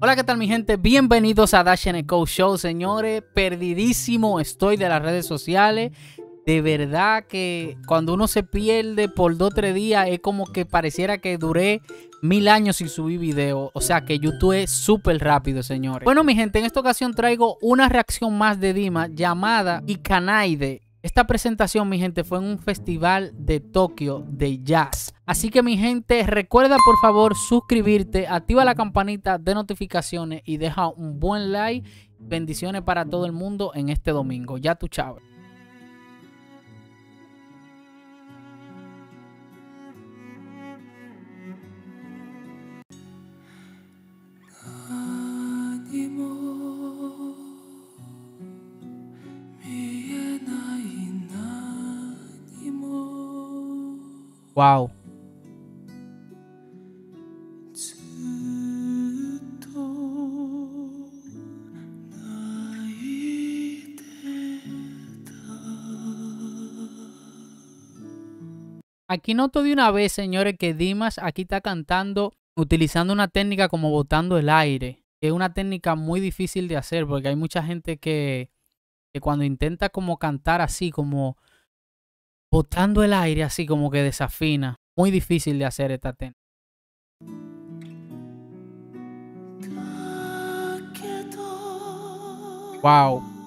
Hola, ¿qué tal mi gente? Bienvenidos a Dash Co Show, señores. Perdidísimo estoy de las redes sociales. De verdad que cuando uno se pierde por dos o tres días es como que pareciera que duré mil años sin subir video. O sea que YouTube es súper rápido, señores. Bueno, mi gente, en esta ocasión traigo una reacción más de Dima llamada Ikanaide. Esta presentación, mi gente, fue en un festival de Tokio de jazz. Así que, mi gente, recuerda por favor suscribirte, activa la campanita de notificaciones y deja un buen like. Bendiciones para todo el mundo en este domingo. Ya tu chavo. Wow. Aquí noto de una vez, señores, que Dimas aquí está cantando utilizando una técnica como botando el aire. Es una técnica muy difícil de hacer porque hay mucha gente que, que cuando intenta como cantar así, como botando el aire así como que desafina. Muy difícil de hacer esta técnica. Wow.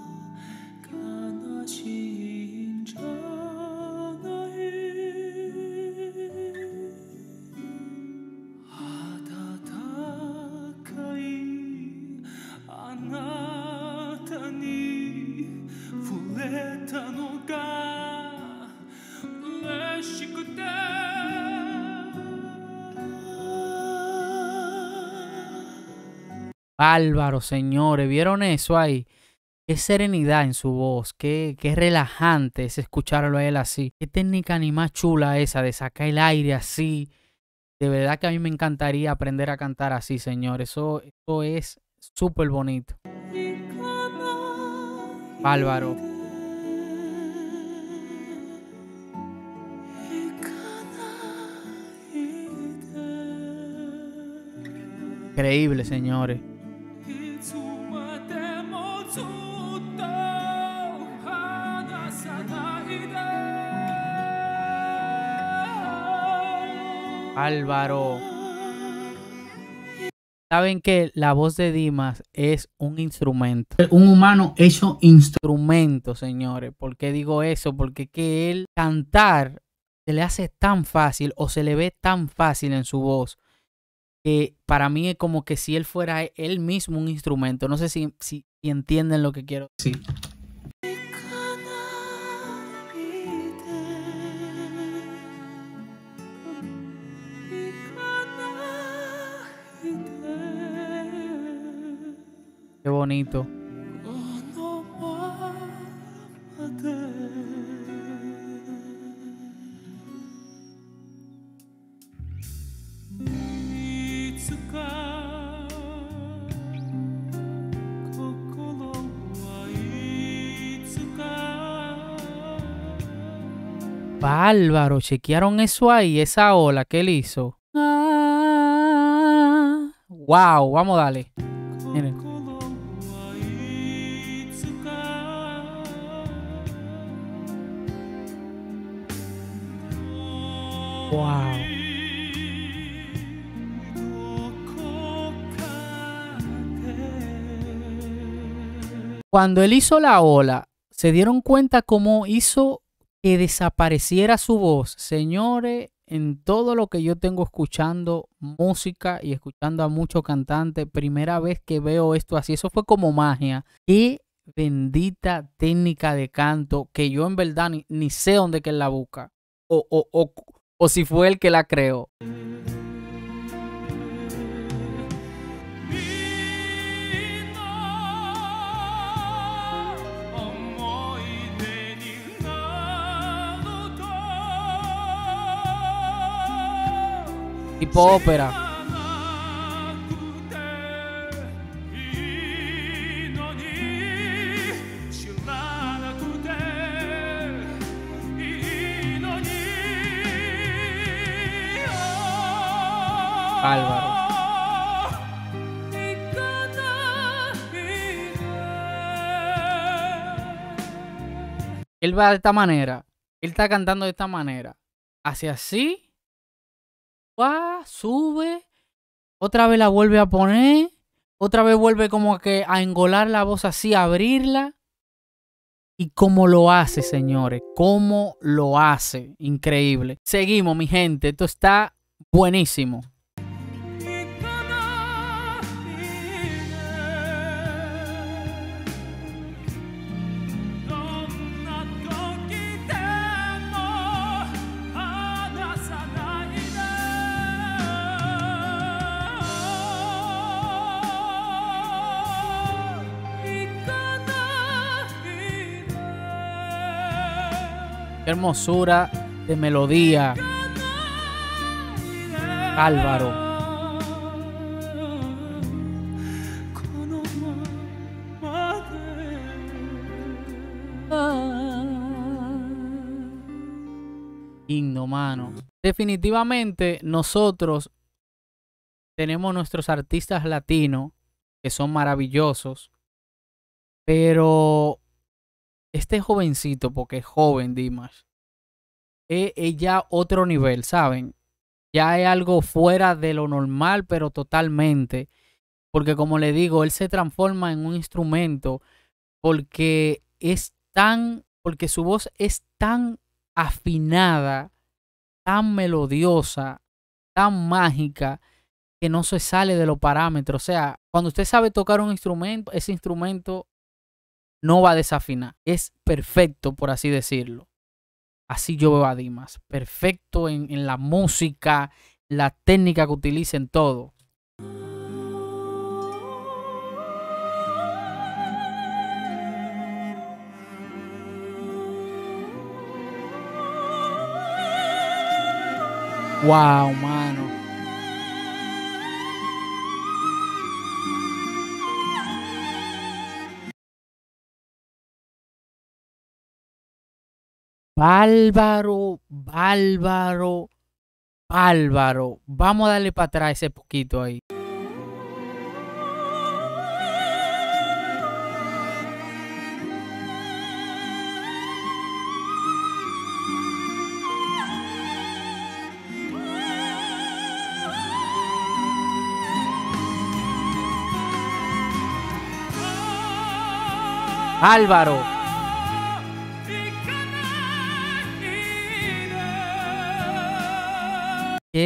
Álvaro, señores, ¿vieron eso ahí? Qué serenidad en su voz, qué, qué relajante es escucharlo a él así. Qué técnica ni más chula esa de sacar el aire así. De verdad que a mí me encantaría aprender a cantar así, señor. Eso, eso es súper bonito. Álvaro. Increíble, señores. Álvaro. Saben que la voz de Dimas es un instrumento. Un humano hecho instrumento, señores. ¿Por qué digo eso? Porque que él cantar se le hace tan fácil o se le ve tan fácil en su voz que para mí es como que si él fuera él mismo un instrumento. No sé si, si, entienden lo que quiero decir. Qué bonito. Bárbaro, chequearon eso ahí, esa ola que él hizo. Ah, wow, vamos a darle. Cuando él hizo la ola, se dieron cuenta cómo hizo que desapareciera su voz. Señores, en todo lo que yo tengo escuchando música y escuchando a muchos cantantes, primera vez que veo esto así, eso fue como magia. Qué bendita técnica de canto que yo en verdad ni, sé dónde que la busca. O, o, o, o si fue el que la creó. Tipo ópera. Álvaro. Él va de esta manera. Él está cantando de esta manera. Hacia así. Va, sube. Otra vez la vuelve a poner. Otra vez vuelve como que a engolar la voz así, abrirla. Y cómo lo hace, señores. Cómo lo hace. Increíble. Seguimos, mi gente. Esto está buenísimo. Hermosura de melodía. Álvaro. Himno. Definitivamente nosotros tenemos nuestros artistas latinos que son maravillosos, pero este jovencito, porque es joven Dimas, es, ya otro nivel, ¿saben? Ya es algo fuera de lo normal, pero totalmente. Porque como le digo, él se transforma en un instrumento porque es tan, porque su voz es tan afinada, tan melodiosa, tan mágica, que no se sale de los parámetros. O sea, cuando usted sabe tocar un instrumento, ese instrumento no va a desafinar. Es perfecto, por así decirlo. Así yo veo a Dimas. Perfecto en, la música, la técnica que utiliza en todo. Wow, mano. Bárbaro, bárbaro, bárbaro. Vamos a darle para atrás ese poquito ahí. Álvaro.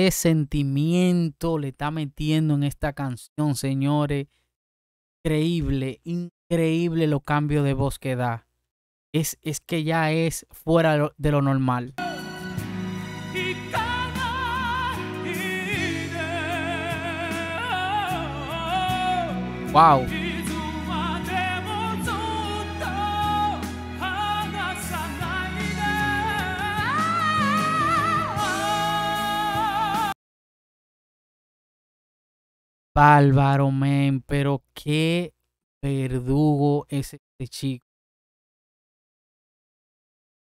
Qué sentimiento le está metiendo en esta canción, señores. Increíble, increíble los cambios de voz que da. Es, es que ya es fuera de lo normal. Wow. Bárbaro, men, pero qué verdugo es este chico.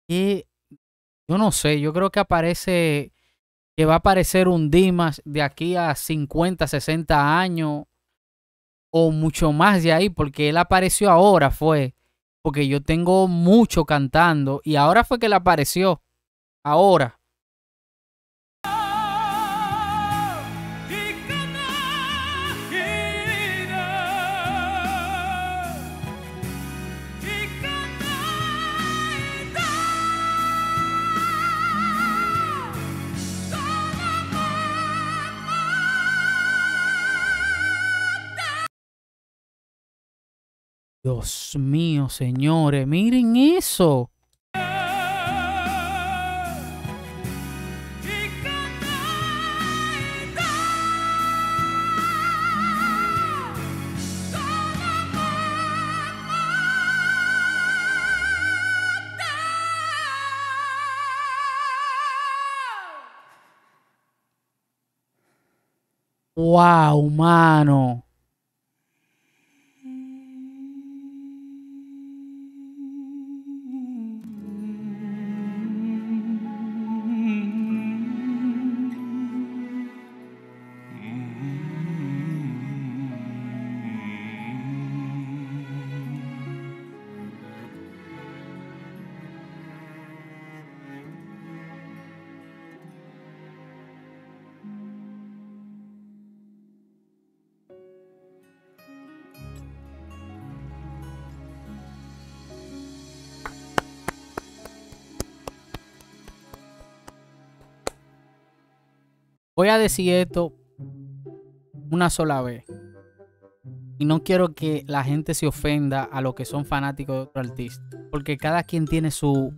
Que, yo no sé, yo creo que aparece, que va a aparecer un Dimas de aquí a 50, 60 años o mucho más de ahí, porque él apareció ahora, fue, porque yo tengo mucho cantando y ahora fue que él apareció, ahora. Dios mío, señores, miren eso. Wow, mano. Voy a decir esto una sola vez. Y no quiero que la gente se ofenda a los que son fanáticos de otro artista. Porque cada quien tiene su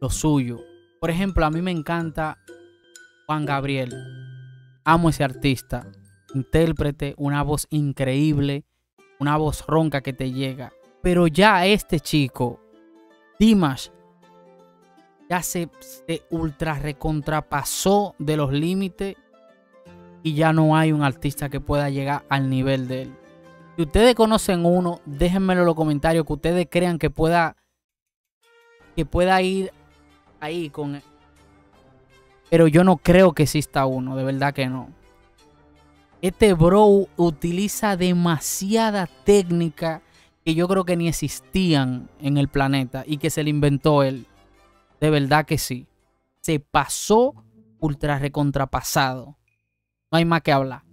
lo suyo. Por ejemplo, a mí me encanta Juan Gabriel. Amo ese artista. Intérprete, una voz increíble, una voz ronca que te llega. Pero ya este chico, Dimash, ya se, se ultra recontrapasó de los límites y ya no hay un artista que pueda llegar al nivel de él. Si ustedes conocen uno, déjenmelo en los comentarios que ustedes crean que pueda que pueda ir ahí con pero yo no creo que exista uno, de verdad que no. Este bro utiliza demasiada técnica que yo creo que ni existían en el planeta y que se le inventó él. De verdad que sí. Se pasó ultra recontrapasado. No hay más que hablar.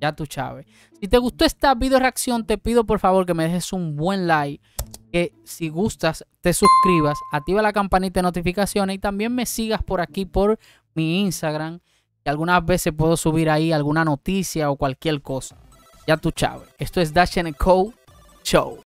Ya tú, Chávez. Si te gustó esta video reacción, te pido por favor que me dejes un buen like. Que si gustas, te suscribas, activa la campanita de notificaciones y también me sigas por aquí por mi Instagram. Que algunas veces puedo subir ahí alguna noticia o cualquier cosa. Ya tú, Chávez. Esto es Dash Co. Show.